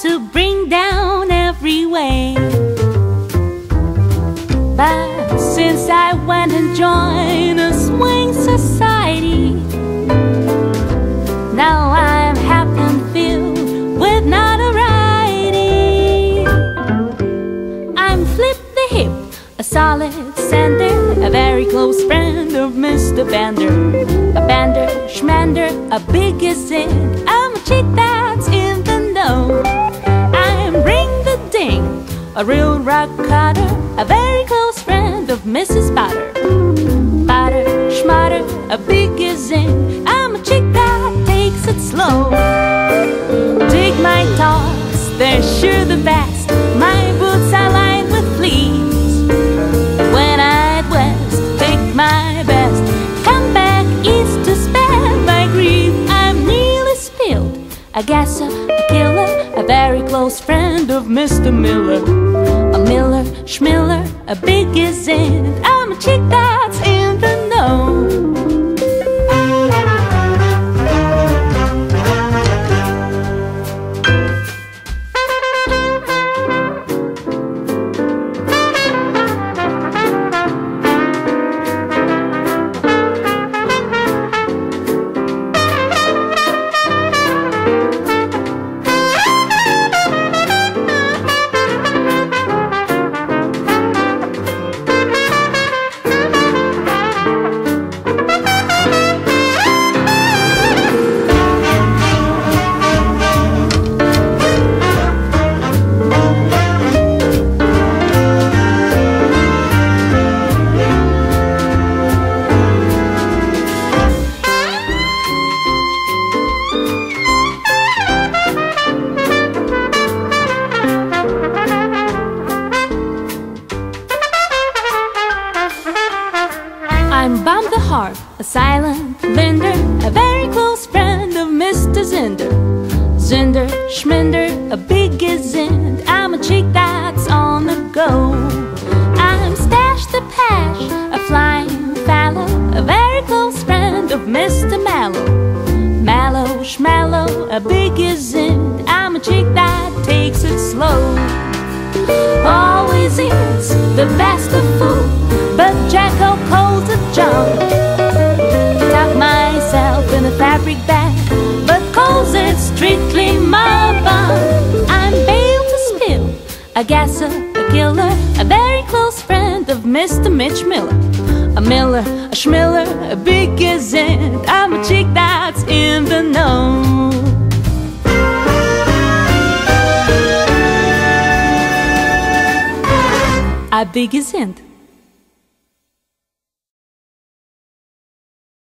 to bring down every way, But since I went and joined a swing society, now I'm happy and filled with notoriety. I'm Flip the Hip, a solid sender, a very close friend of Mr. Bender. A bender, schmander, a big sin. I'm a chick that a real rock cutter, a very close friend of Mrs. Potter. Potter, schmatter, a big in. I'm a chick that takes it slow. Dig my togs, they're sure the best. My boots are lined with fleas. When I'd west, take my best. Come back east to spare my grief. I'm nearly spilled. I guess a killer, a very close friend of Mr. Miller. A Miller, Schmiller, a big is in. I'm a chick that's I'm the Harp, a silent lender, a very close friend of Mr. Zinder. Zinder, Schminder, a bee gezindt, I'm a chick that's on the go. I'm Stash the Pash, a flying fallow, a very close friend of Mr. Mallow. Mallow, Schmallow, a bee gezindt, I'm a chick that takes it slow. Always is the best of food, my bun. I'm bail to spill, a gasser, a killer, a very close friend of Mr. Mitch Miller. A Miller, a Schmiller, a big gazette. I'm a chick that's in the know. A big isn't.